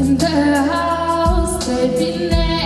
in the house they've been there.